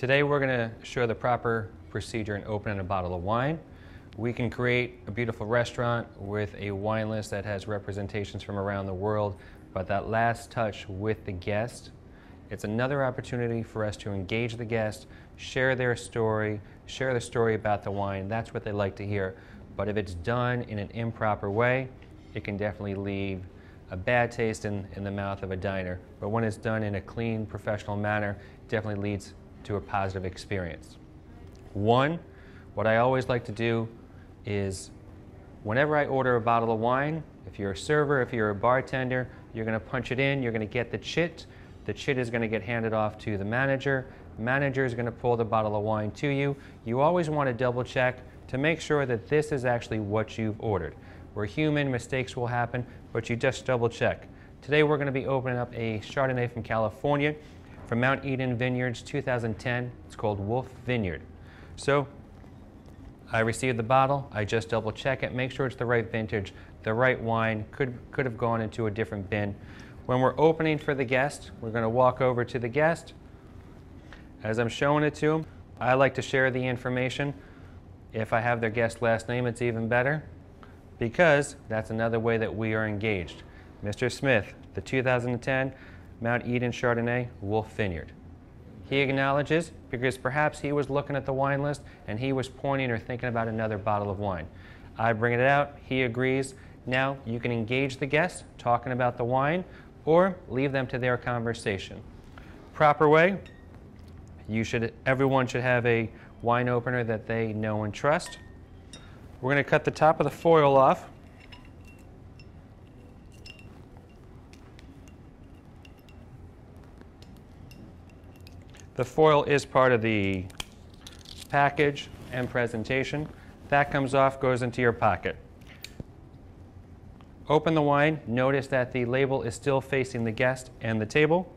Today we're going to show the proper procedure in opening a bottle of wine. We can create a beautiful restaurant with a wine list that has representations from around the world, but that last touch with the guest, it's another opportunity for us to engage the guest, share their story, share the story about the wine. That's what they like to hear. But if it's done in an improper way, it can definitely leave a bad taste in, in the mouth of a diner. But when it's done in a clean, professional manner, it definitely leads to a positive experience. One, what I always like to do is whenever I order a bottle of wine, if you're a server, if you're a bartender, you're going to punch it in, you're going to get the chit. The chit is going to get handed off to the manager. Manager is going to pull the bottle of wine to you. You always want to double check to make sure that this is actually what you've ordered. We're human, mistakes will happen, but you just double check. Today we're going to be opening up a Chardonnay from California from Mount Eden Vineyards 2010. It's called Wolff Vineyard. So I received the bottle, I just double check it, make sure it's the right vintage, the right wine, could, could have gone into a different bin. When we're opening for the guest, we're going to walk over to the guest. As I'm showing it to him, I like to share the information. If I have their guest last name, it's even better because that's another way that we are engaged. Mr. Smith, the 2010 Mount Eden Chardonnay Wolff Vineyard. He acknowledges because perhaps he was looking at the wine list and he was pointing or thinking about another bottle of wine. I bring it out, he agrees. Now you can engage the guests talking about the wine or leave them to their conversation. Proper way, you should, everyone should have a wine opener that they know and trust. We're going to cut the top of the foil off. The foil is part of the package and presentation. That comes off, goes into your pocket. Open the wine. Notice that the label is still facing the guest and the table.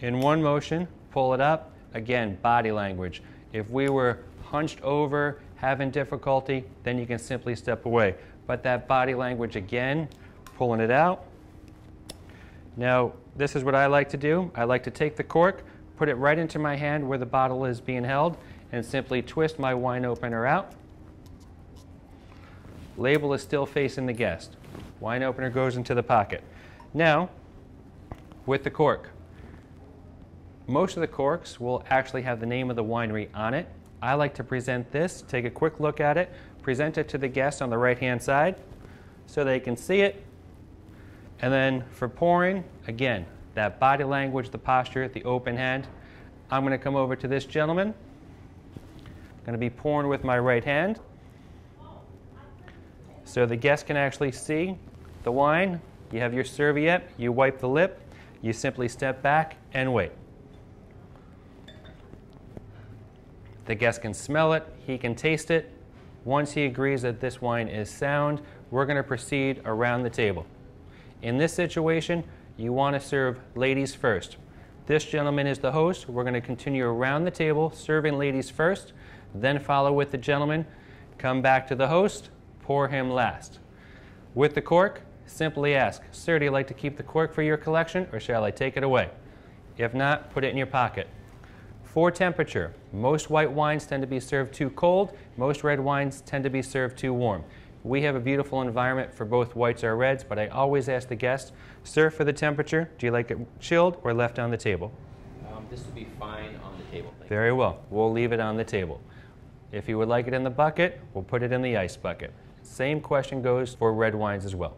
In one motion, pull it up. Again, body language. If we were hunched over, having difficulty, then you can simply step away. But that body language again, pulling it out. Now, this is what I like to do. I like to take the cork, put it right into my hand where the bottle is being held, and simply twist my wine opener out. Label is still facing the guest. Wine opener goes into the pocket. Now, with the cork, most of the corks will actually have the name of the winery on it. I like to present this, take a quick look at it, present it to the guest on the right-hand side so they can see it. And then for pouring, again, that body language, the posture, the open hand. I'm going to come over to this gentleman. I'm going to be pouring with my right hand. So the guest can actually see the wine. You have your serviette, you wipe the lip, you simply step back and wait. The guest can smell it, he can taste it. Once he agrees that this wine is sound, we're going to proceed around the table. In this situation, you want to serve ladies first. This gentleman is the host. We're going to continue around the table, serving ladies first, then follow with the gentleman, come back to the host, pour him last. With the cork, simply ask, Sir, do you like to keep the cork for your collection, or shall I take it away? If not, put it in your pocket. For temperature, most white wines tend to be served too cold, most red wines tend to be served too warm. We have a beautiful environment for both whites or reds, but I always ask the guests, sir, for the temperature, do you like it chilled or left on the table? Um, this would be fine on the table. Very well. We'll leave it on the table. If you would like it in the bucket, we'll put it in the ice bucket. Same question goes for red wines as well.